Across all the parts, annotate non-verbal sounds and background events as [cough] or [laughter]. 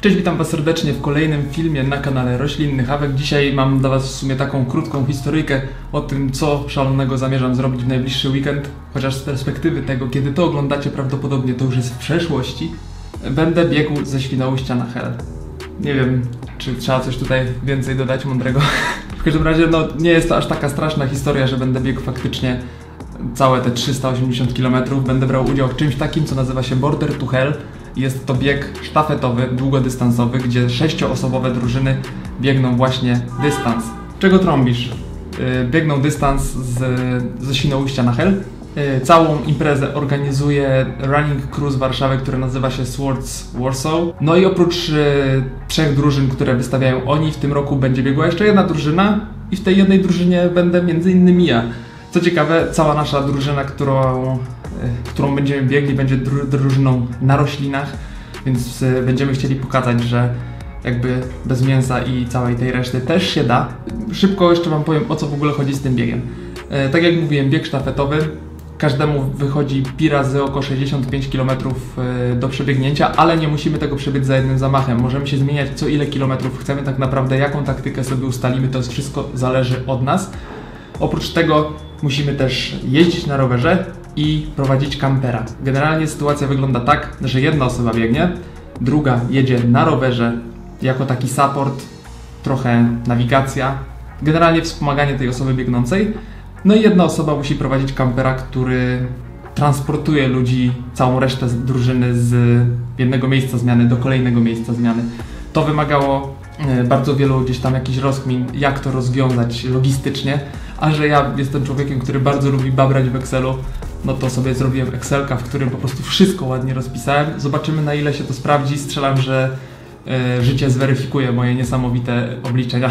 Cześć, witam Was serdecznie w kolejnym filmie na kanale Roślinny Hawek. Dzisiaj mam dla Was w sumie taką krótką historyjkę o tym, co szalonego zamierzam zrobić w najbliższy weekend, chociaż z perspektywy tego, kiedy to oglądacie, prawdopodobnie to już jest w przeszłości. Będę biegł ze Świnoujścia na Hel. Nie wiem, czy trzeba coś tutaj więcej dodać mądrego. [laughs] W każdym razie, no, nie jest to aż taka straszna historia, że będę biegł faktycznie całe te 380 km. Będę brał udział w czymś takim, co nazywa się Border to Hell. Jest to bieg sztafetowy, długodystansowy, gdzie sześcioosobowe drużyny biegną właśnie dystans. Czego trąbisz? Yy, biegną dystans z, ze Świnoujścia na Hel. Yy, całą imprezę organizuje Running Cruise Warszawy, który nazywa się Swords Warsaw. No i oprócz yy, trzech drużyn, które wystawiają oni, w tym roku będzie biegła jeszcze jedna drużyna i w tej jednej drużynie będę między innymi ja. Co ciekawe, cała nasza drużyna, którą, y, którą będziemy biegli, będzie dru, drużyną na roślinach, więc y, będziemy chcieli pokazać, że jakby bez mięsa i całej tej reszty też się da. Szybko jeszcze Wam powiem, o co w ogóle chodzi z tym biegiem. Y, tak jak mówiłem, bieg sztafetowy. Każdemu wychodzi pi razy około 65 km do przebiegnięcia, ale nie musimy tego przebiec za jednym zamachem. Możemy się zmieniać co ile kilometrów chcemy, tak naprawdę jaką taktykę sobie ustalimy, to wszystko zależy od nas. Oprócz tego musimy też jeździć na rowerze i prowadzić kampera. Generalnie sytuacja wygląda tak, że jedna osoba biegnie, druga jedzie na rowerze jako taki support, trochę nawigacja, generalnie wspomaganie tej osoby biegnącej. No i jedna osoba musi prowadzić kampera, który transportuje ludzi, całą resztę drużyny z jednego miejsca zmiany do kolejnego miejsca zmiany. To wymagało e, bardzo wielu gdzieś tam jakichś rozkmin, jak to rozwiązać logistycznie, a że ja jestem człowiekiem, który bardzo lubi babrać w Excelu, no to sobie zrobiłem Excelka, w którym po prostu wszystko ładnie rozpisałem. Zobaczymy na ile się to sprawdzi. Strzelam, że e, życie zweryfikuje moje niesamowite obliczenia.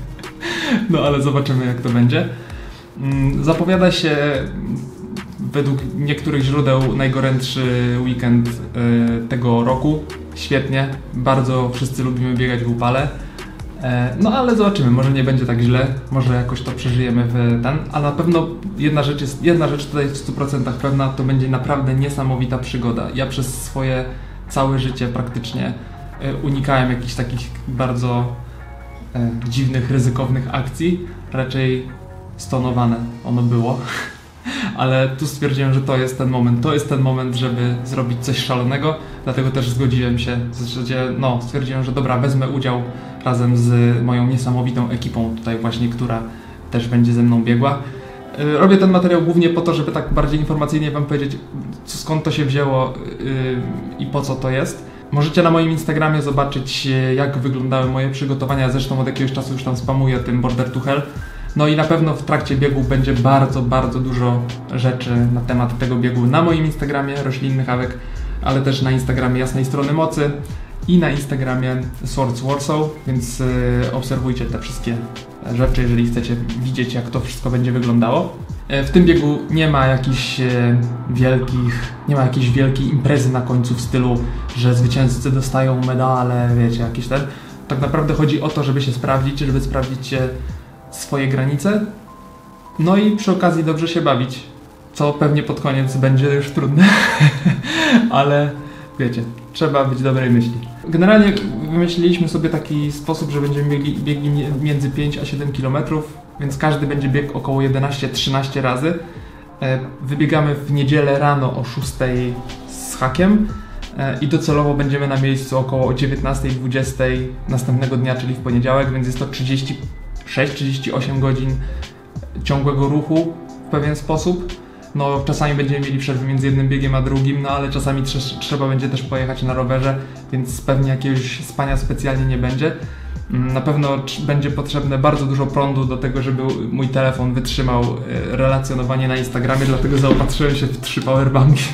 [laughs] no ale zobaczymy jak to będzie. Mm, zapowiada się według niektórych źródeł najgorętszy weekend y, tego roku. Świetnie, bardzo wszyscy lubimy biegać w upale. E, no ale zobaczymy, może nie będzie tak źle, może jakoś to przeżyjemy w ten, ale na pewno jedna rzecz jest, jedna rzecz tutaj w 100% pewna, to będzie naprawdę niesamowita przygoda. Ja przez swoje całe życie praktycznie y, unikałem jakichś takich bardzo e, dziwnych, ryzykownych akcji, raczej stonowane ono było. [laughs] ale tu stwierdziłem, że to jest ten moment, to jest ten moment, żeby zrobić coś szalonego, dlatego też zgodziłem się, w zasadzie, no, stwierdziłem, że dobra, wezmę udział razem z moją niesamowitą ekipą tutaj właśnie, która też będzie ze mną biegła. Y, robię ten materiał głównie po to, żeby tak bardziej informacyjnie Wam powiedzieć, skąd to się wzięło y, i po co to jest. Możecie na moim Instagramie zobaczyć, y, jak wyglądały moje przygotowania. Zresztą od jakiegoś czasu już tam spamuję tym Border to Hell. No i na pewno w trakcie biegu będzie bardzo, bardzo dużo rzeczy na temat tego biegu na moim Instagramie Roślinny Hawek, ale też na Instagramie Jasnej Strony Mocy i na Instagramie Swords Warsaw, więc y, obserwujcie te wszystkie rzeczy, jeżeli chcecie widzieć, jak to wszystko będzie wyglądało. E, w tym biegu nie ma jakichś e, wielkich, nie ma jakiejś wielkiej imprezy na końcu w stylu, że zwycięzcy dostają medale, wiecie, jakieś ten. Tak naprawdę chodzi o to, żeby się sprawdzić, żeby sprawdzić swoje granice, no i przy okazji dobrze się bawić, co pewnie pod koniec będzie już trudne, [laughs] ale wiecie, trzeba być dobrej myśli. Generalnie wymyśliliśmy sobie taki sposób, że będziemy biegli, biegli między 5 a 7 km, więc każdy będzie biegł około 11-13 razy. E, wybiegamy w niedzielę rano o 6 z hakiem e, i docelowo będziemy na miejscu około 19-20 następnego dnia, czyli w poniedziałek, więc jest to 36-38 godzin ciągłego ruchu w pewien sposób. No, czasami będziemy mieli przerwy między jednym biegiem a drugim, no ale czasami trze trzeba będzie też pojechać na rowerze, więc pewnie jakiegoś spania specjalnie nie będzie. Mm, na pewno będzie potrzebne bardzo dużo prądu do tego, żeby mój telefon wytrzymał e, relacjonowanie na Instagramie, dlatego zaopatrzyłem się w trzy powerbanki,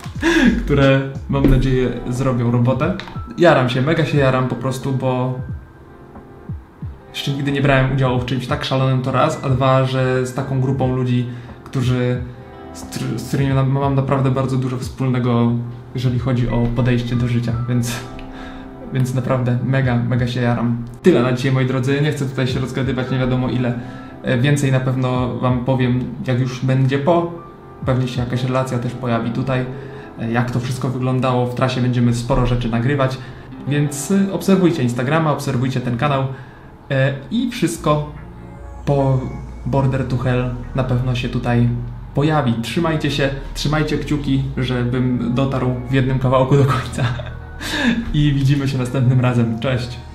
[laughs] które mam nadzieję zrobią robotę. Jaram się, mega się jaram po prostu, bo jeszcze nigdy nie brałem udziału w czymś tak szalonym to raz, a dwa, że z taką grupą ludzi, którzy z, którymi mam naprawdę bardzo dużo wspólnego, jeżeli chodzi o podejście do życia, więc, więc naprawdę mega, mega się jaram. Tyle na dzisiaj, moi drodzy. Nie chcę tutaj się rozgadywać nie wiadomo ile. E, więcej na pewno Wam powiem, jak już będzie po. Pewnie się jakaś relacja też pojawi tutaj. E, jak to wszystko wyglądało w trasie, będziemy sporo rzeczy nagrywać. Więc y, obserwujcie Instagrama, obserwujcie ten kanał e, i wszystko po Border to Hell na pewno się tutaj pojawi. Trzymajcie się, trzymajcie kciuki, żebym dotarł w jednym kawałku do końca. [laughs] I widzimy się następnym razem. Cześć!